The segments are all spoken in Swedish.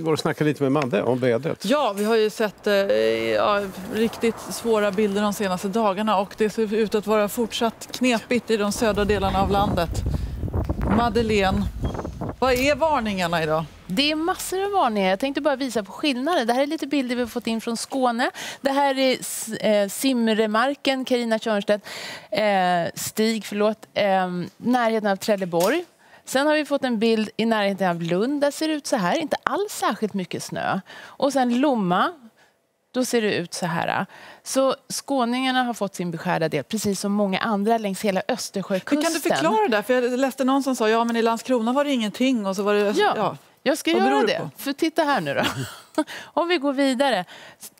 går och snackar lite med Madde om vädret. Ja, vi har ju sett eh, ja, riktigt svåra bilder de senaste dagarna och det ser ut att vara fortsatt knepigt i de södra delarna av landet. Madeleine, vad är varningarna idag? Det är massor av varningar. Jag tänkte bara visa på skillnader. Det här är lite bilder vi har fått in från Skåne. Det här är eh, Simremarken, Karina Tjörnstedt, eh, Stig, förlåt, eh, närheten av Trelleborg. Sen har vi fått en bild i närheten av Lund. Där ser det ut så här, inte alls särskilt mycket snö. Och sen Lomma, då ser det ut så här. Så skåningarna har fått sin beskärda del, precis som många andra längs hela Östersjökusten. Men kan du förklara det? För jag läste någon som sa ja men i Landskrona var det ingenting och så var det... Ja. ja. Jag ska Vad göra det det. För titta här nu då. Om vi går vidare.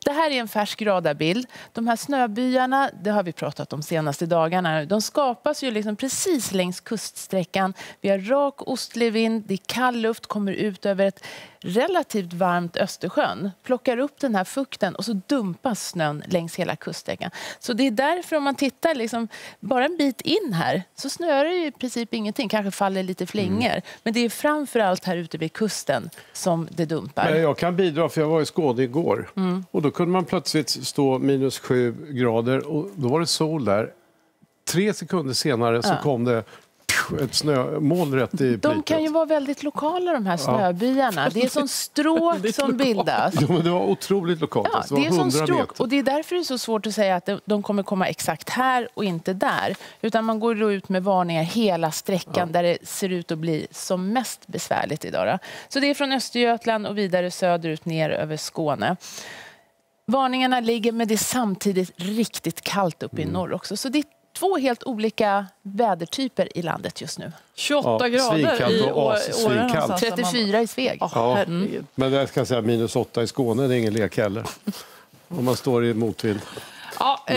Det här är en färsk radarbild. De här snöbyarna, det har vi pratat om senaste dagarna. De skapas ju liksom precis längs kuststräckan. Vi har rak ostlig vind, det är kall luft, kommer ut över ett relativt varmt Östersjön. Plockar upp den här fukten och så dumpas snön längs hela kuststräckan. Så det är därför om man tittar liksom bara en bit in här så snöar det ju i princip ingenting. Kanske faller lite flingor. Men det är framför allt här ute vid kusten som det dumpar. Jag kan bidra, för jag var i Skåne igår. Mm. Och då kunde man plötsligt stå minus sju grader och då var det sol där. Tre sekunder senare så Ja. kom det ett snömoln rätt i De plitet. kan ju vara väldigt lokala de här snöbyarna. Det är som stråk som bildas. Ja, det var otroligt lokalt. Ja, alltså. det är som 100 stråk. meter. Och det är därför det är så svårt att säga att de- de kommer komma exakt här och inte där. Utan man går ut med varningar hela sträckan där det ser ut att bli som mest besvärligt idag. Då. Så det är från Östergötland och vidare söderut ner över Skåne. Varningarna ligger, men det är samtidigt riktigt kallt uppe i Mm. norr också. Så det två helt olika vädertyper i landet just nu. 28 Ja, grader i och Åre as- Åre svinkallt. någonstans där man- 34 i Sveg. Ja. Men jag ska säga minus åtta i Skåne, det är ingen lek heller. Om man står i motvind. Ja,